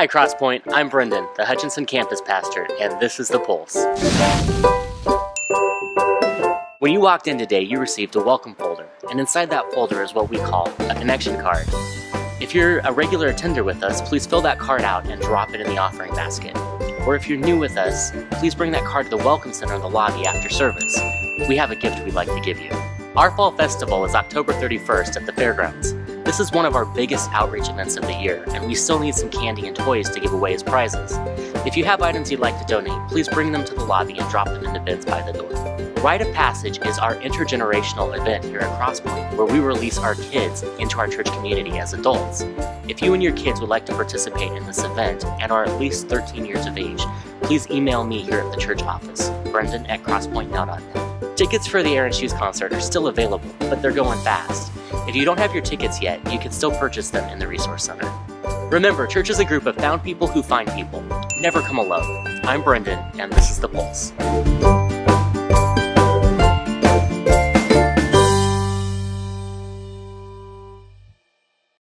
Hi Crosspoint, I'm Brendan, the Hutchinson campus pastor, and this is The Pulse. When you walked in today, you received a welcome folder, and inside that folder is what we call a connection card. If you're a regular attender with us, please fill that card out and drop it in the offering basket. Or if you're new with us, please bring that card to the Welcome Center in the lobby after service. We have a gift we'd like to give you. Our Fall Festival is October 31st at the fairgrounds. This is one of our biggest outreach events of the year, and we still need some candy and toys to give away as prizes. If you have items you'd like to donate, please bring them to the lobby and drop them in the bins by the door. Rite of Passage is our intergenerational event here at Crosspoint, where we release our kids into our church community as adults. If you and your kids would like to participate in this event and are at least 13 years of age, please email me here at the church office, brendan at crosspointnow.net. Tickets for the Aaron Shust concert are still available, but they're going fast. If you don't have your tickets yet, you can still purchase them in the Resource Center. Remember, church is a group of found people who find people. Never come alone. I'm Brendan, and this is The Pulse.